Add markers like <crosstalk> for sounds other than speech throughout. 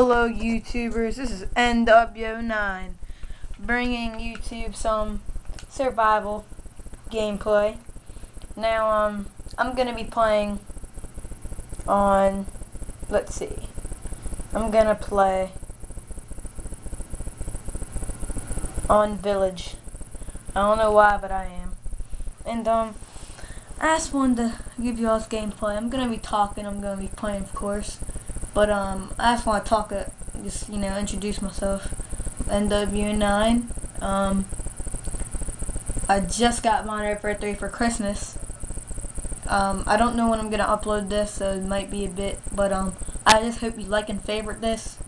Hello YouTubers, this is NW9 bringing YouTube some survival gameplay. Now um I'm gonna be playing on let's see. I'm gonna play on Village. I don't know why but I am. And um I just wanted to give you all this gameplay. I'm gonna be talking, I'm gonna be playing of course. But um, I just want to talk, uh, just you know, introduce myself. NW9. Um, I just got Modern Warfare 3 for Christmas. Um, I don't know when I'm gonna upload this, so it might be a bit. But um, I just hope you like and favorite this.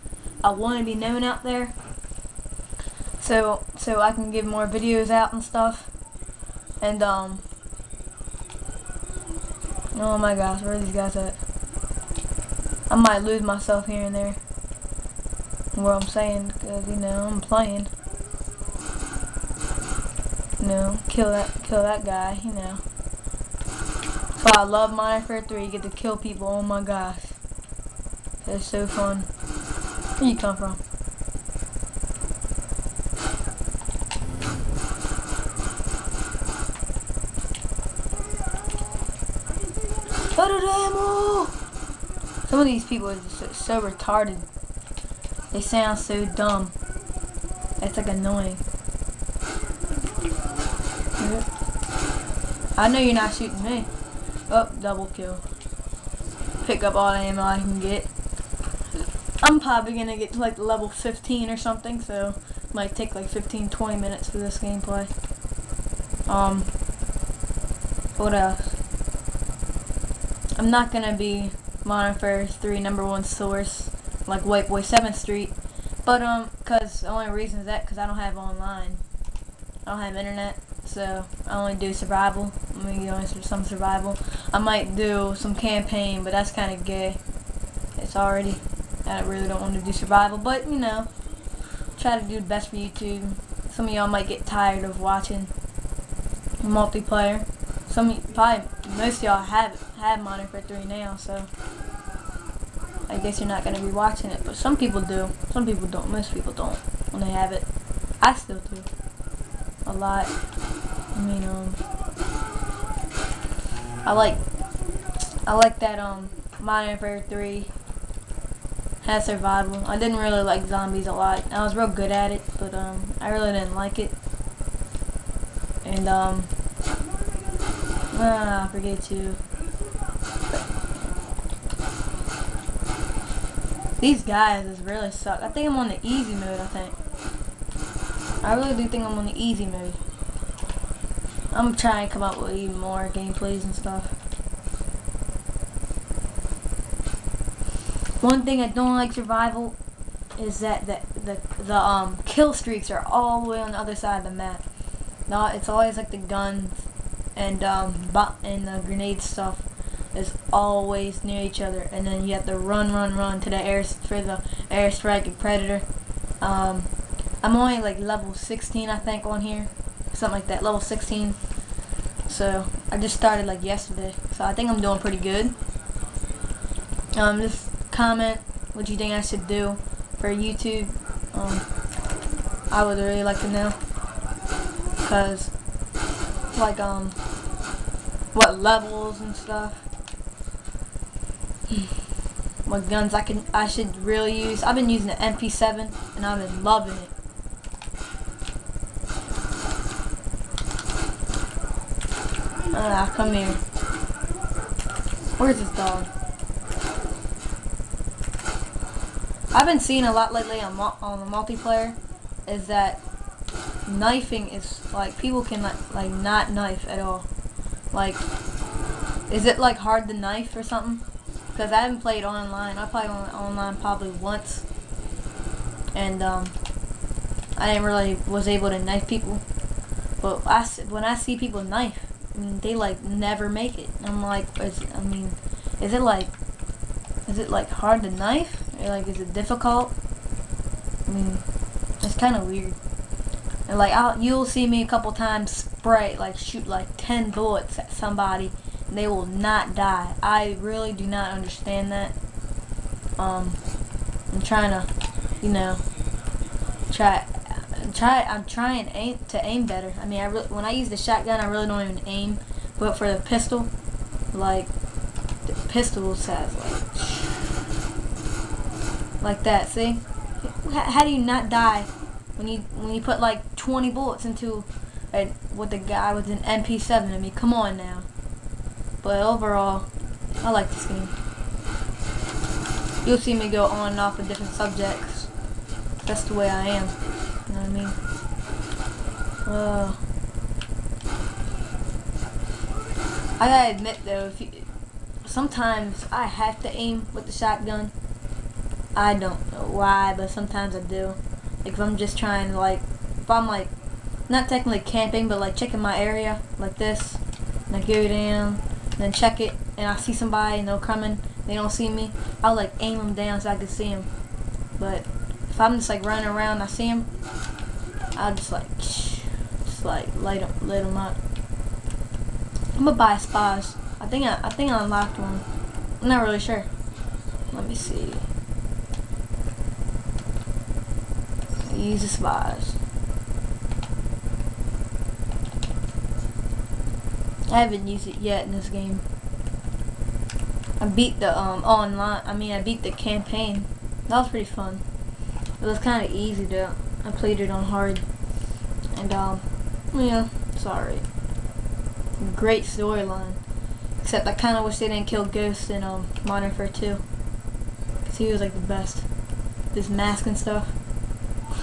I want to be known out there, so so I can give more videos out and stuff. And um, oh my gosh, where are these guys at? I might lose myself here and there. What I'm saying, because, you know, I'm playing. You know, kill that, kill that guy, you know. So I love Modern Warfare 3, you get to kill people, oh my gosh. It's so fun. Where you come from? Better ammo! Some of these people are so, so retarded. They sound so dumb. It's like annoying. I know you're not shooting me. Oh, double kill. Pick up all the ammo I can get. I'm probably gonna get to like level 15 or something, so might take like 15, 20 minutes for this gameplay. Um, what else? I'm not gonna be Modern Warfare 3 number one source, like White Boy 7th Street. But, um, cause the only reason is that because I don't have online. I don't have internet, so I only do survival. Maybe only some survival. I might do some campaign, but that's kind of gay. It's already, I really don't want to do survival, but, you know, try to do the best for YouTube. Some of y'all might get tired of watching multiplayer. Some, probably, most of y'all have have Modern Warfare 3 now, so I guess you're not going to be watching it. But some people do. Some people don't. Most people don't when they have it. I still do. A lot. I mean, um, I like, I like that, um, Modern Warfare 3 has survival. I didn't really like zombies a lot. I was real good at it, but, um, I really didn't like it. And, um, ah, I forget to. These guys is really suck. I think I'm on the easy mode, I think. I really do think I'm on the easy mode. I'm trying to come up with even more gameplays and stuff. One thing I don't like survival is that the the the um kill streaks are all the way on the other side of the map. Not it's always like the guns and um and the grenade stuff is always near each other, and then you have to run, run, run to the air for the airstrike predator. Um, I'm only like level 16, I think, on here, something like that, level 16. So I just started like yesterday, so I think I'm doing pretty good. Um, just comment what you think I should do for YouTube. Um, I would really like to know, cause like um, what levels and stuff what guns I can I should really use. I've been using the MP7 and I've been loving it. Ah, come here. Where's this dog? I've been seeing a lot lately on on the multiplayer is that knifing is like people can like, like not knife at all. Like, is it like hard to knife or something? Because I haven't played online. I played on online probably once. And, um, I didn't really was able to knife people. But I, when I see people knife, I mean, they, like, never make it. I'm like, is, I mean, is it, like, is it, like, hard to knife? Or, like, is it difficult? I mean, it's kind of weird. And, like, I'll, you'll see me a couple times spray, like, shoot, like, 10 bullets at somebody they will not die. I really do not understand that. Um, I'm trying to, you know, try, try. I'm trying aim to aim better. I mean, I re- when I use the shotgun, I really don't even aim. But for the pistol, like the pistol says like like that. See, how do you not die when you when you put like 20 bullets into a, with the guy with an MP7? I mean, come on now. But overall, I like this game. You'll see me go on and off of different subjects. That's the way I am. You know what I mean? Uh, I gotta admit though, if you, sometimes I have to aim with the shotgun. I don't know why, but sometimes I do. Like if I'm just trying to like, if I'm like, not technically camping, but like checking my area like this, and I go down, then check it, and I see somebody and they're coming, they don't see me, I'll like aim them down so I can see them. But if I'm just like running around and I see them, I'll just like, <sniffs> just like light them, light them up. I'm gonna buy SPAS. I think I, I think I unlocked one. I'm not really sure. Let me see. Use the SPAS. I haven't used it yet in this game. I beat the um online. I mean, I beat the campaign. That was pretty fun. It was kind of easy though. I played it on hard, and um, yeah, sorry. Great storyline. Except I kind of wish they didn't kill Ghost in um Modern Warfare 2, cause he was like the best. This mask and stuff.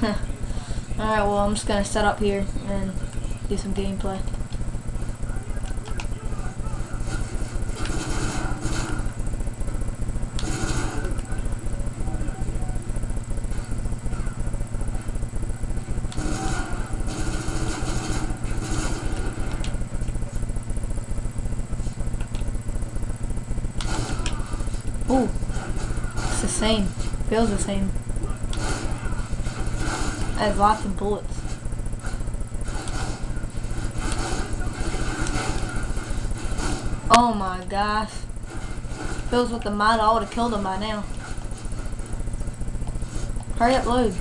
<laughs> Alright, well I'm just gonna set up here and do some gameplay. Ooh, it's the same. Feels the same. I have lots of bullets. Oh my gosh. Feels with the mod, I would have killed him by now. Hurry up, load.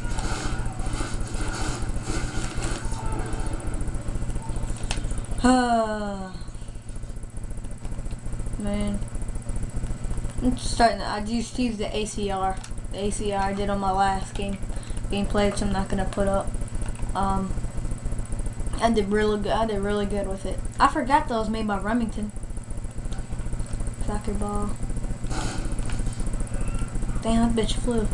<sighs> Man. I'm starting. To, I used the ACR. The ACR I did on my last game gameplay, which I'm not gonna put up. Um, I did really good. I did really good with it. I forgot that was made by Remington. Soccer ball. Damn, that bitch flew.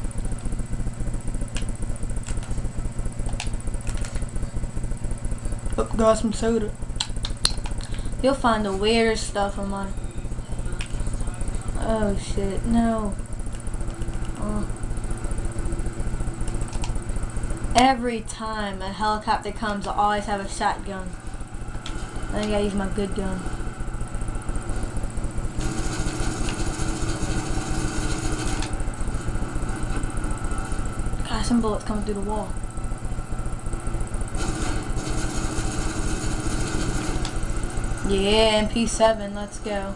Oh, got some soda. You'll find the weirdest stuff on my Oh shit, no. Oh. Every time a helicopter comes, I always have a shotgun. I think I use my good gun. God, some bullets coming through the wall. Yeah, MP7, let's go.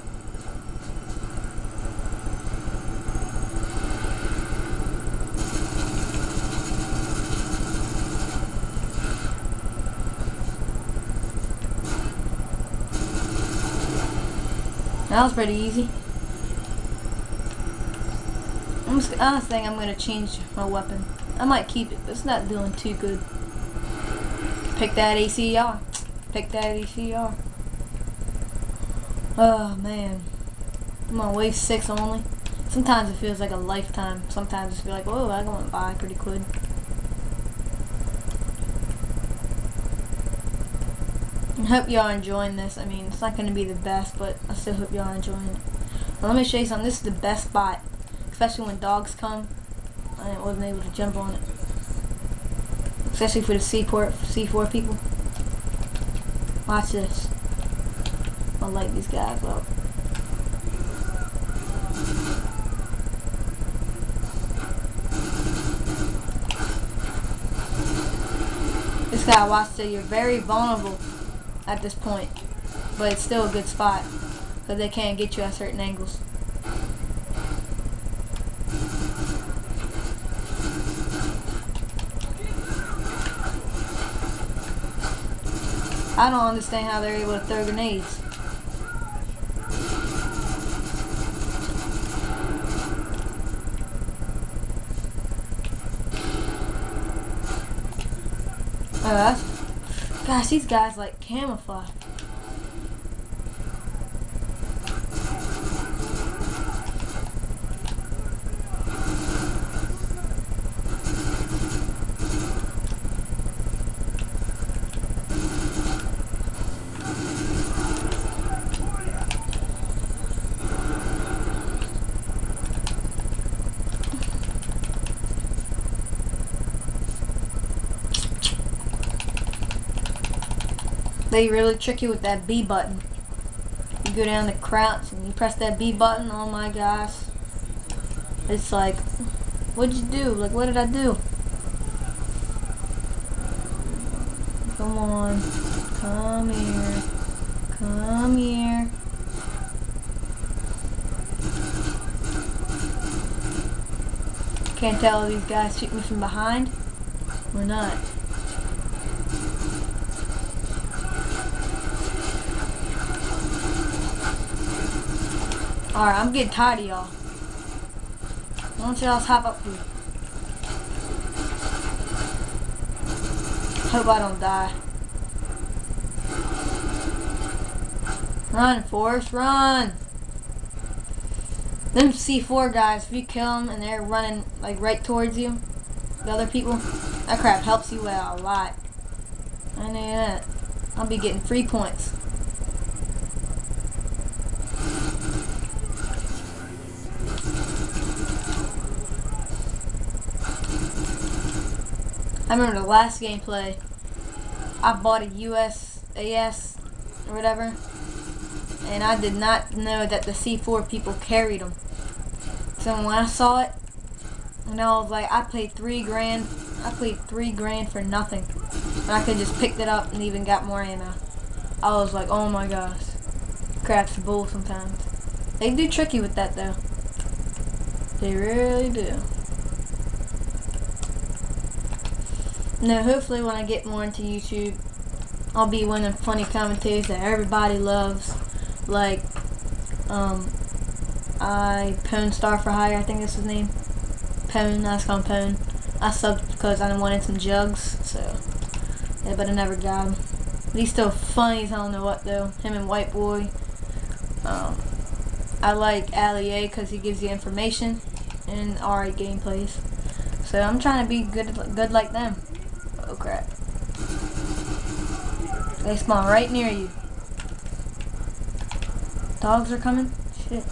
That was pretty easy. I'm just, I think I'm going to change my weapon. I might keep it, but it's not doing too good. Pick that ACR. Pick that ACR. Oh, man. I'm on wave 6 only. Sometimes it feels like a lifetime. Sometimes it's like, whoa, I went by pretty quick. I hope y'all enjoying this. I mean, it's not going to be the best, but I still hope y'all enjoying it. Let me show you something. This is the best spot, especially when dogs come. I wasn't able to jump on it. Especially for the C4, C4 people. Watch this. I'll light these guys up. This guy, watch that you're very vulnerable at this point. But it's still a good spot because they can't get you at certain angles. I don't understand how they're able to throw grenades. Oh, that's gosh, these guys like camouflage. They really trick you with that B button. You go down to crouch and you press that B button, oh my gosh. It's like, what'd you do? Like, what did I do? Come on. Come here. Come here. Can't tell these guys shoot me from behind or not. Alright, I'm getting tired of y'all. Why don't y'all hop up here? Hope I don't die. Run, Forrest, run! Them C4 guys, if you kill them and they're running like right towards you, the other people, that crap helps you out a lot. I know that. I'll be getting free points. I remember the last gameplay. I bought a USAS or whatever, and I did not know that the C4 people carried them. So when I saw it, and I was like, I paid three grand. I paid three grand for nothing, and I could just picked it up and even got more ammo. I was like, oh my gosh, crap's bull sometimes. They do tricky with that though. They really do. Now, hopefully when I get more into YouTube, I'll be one of funny commentators that everybody loves. Like, um, I, Pwn Star for Hire, I think that's his name. Pwn, I call him Pwn. I subbed because I wanted some jugs, so, yeah, but I never got him. he's still funny I don't know what, though. Him and White Boy. Um, I like Ali A because he gives you information and alright gameplays. So I'm trying to be good, good like them. Oh crap. They spawn right near you. Dogs are coming? Shit.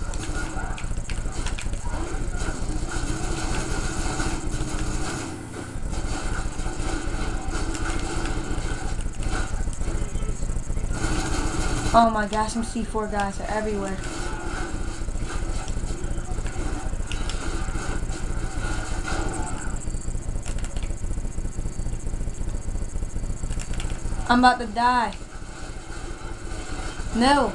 Oh my gosh, some C4 guys are everywhere. I'm about to die. No.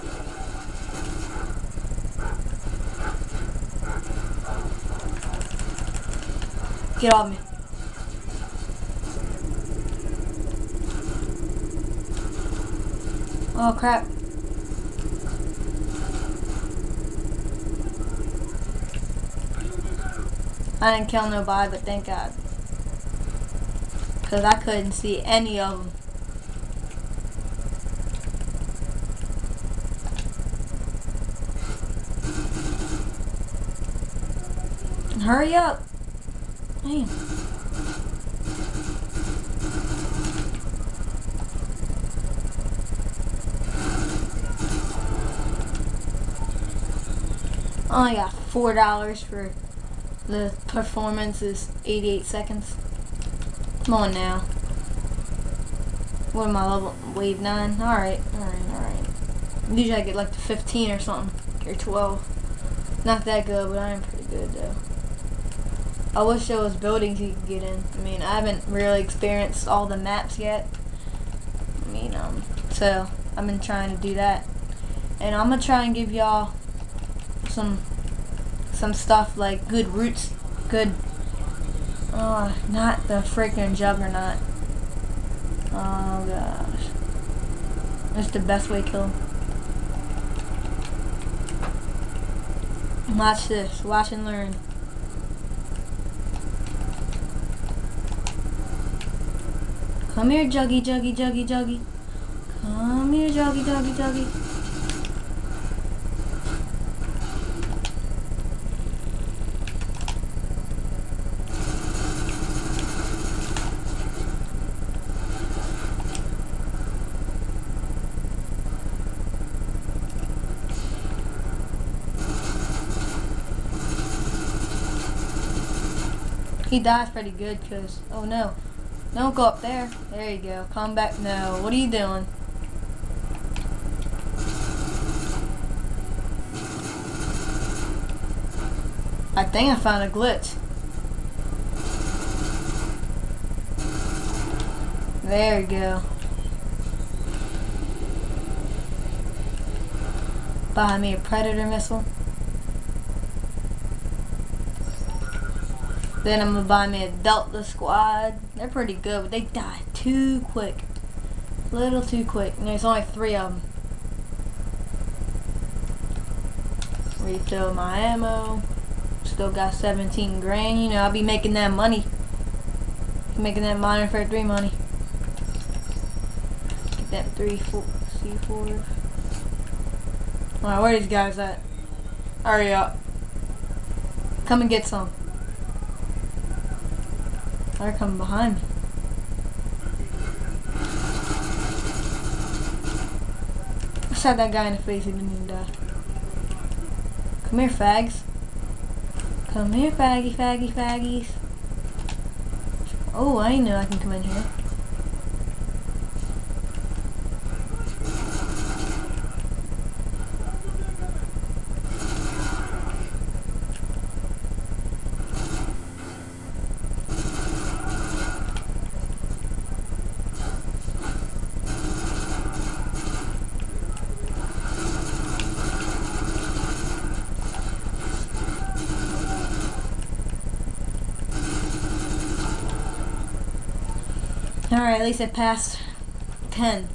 Get off me. Oh crap. I didn't kill nobody, but thank God. Because I couldn't see any of them. Hurry up. Man. I got four dollars for the performance is 88 seconds. Come on now. What am I level? Wave 9? Alright, alright, alright. Usually I get like to 15 or something. Or 12. Not that good, but I am pretty good though. I wish there was buildings you could get in. I mean, I haven't really experienced all the maps yet. I mean, um, so I've been trying to do that. And I'm gonna try and give y'all some some stuff like good routes, good. Oh, not the freaking juggernaut. Oh gosh. That's the best way to kill him. Watch this. Watch and learn. Come here, Juggy, Juggy, Juggy, Juggy. Come here, Juggy, Juggy, Juggy. He dies pretty good because, oh no. Don't go up there. There you go. Come back. No. What are you doing? I think I found a glitch. There you go. Behind me a predator missile. Then I'm gonna buy me a Delta Squad. They're pretty good, but they die too quick. A little too quick. And there's only three of them. Refill my ammo. Still got 17 grand. You know, I'll be making that money. Making that Modern Warfare 3 money. Get that 3 four, C4. Alright, where are these guys at? Hurry up. Come and get some. They're coming behind. I shot that guy in the face, he didn't even die. Come here, fags. Come here, faggy, faggy, faggies. Oh, I know I can come in here. Alright, at least I passed 10.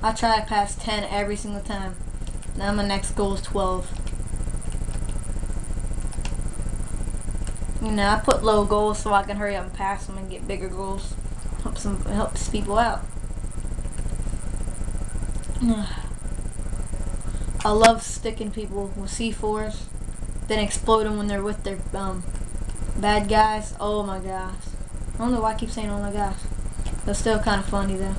I'll try to pass 10 every single time. Now my next goal is 12. You know, I put low goals so I can hurry up and pass them and get bigger goals. Helps some helps people out. <sighs> I love sticking people with C4s, then explode them when they're with their um, bad guys. Oh my gosh. I don't know why I keep saying oh my gosh. That's still kind of funny though.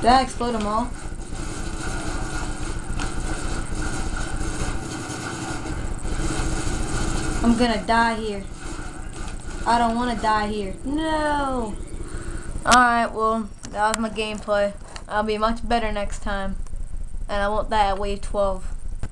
Did I explode them all? I'm gonna die here. I don't want to die here. No! Alright, well, that was my gameplay. I'll be much better next time. And I want that at wave 12.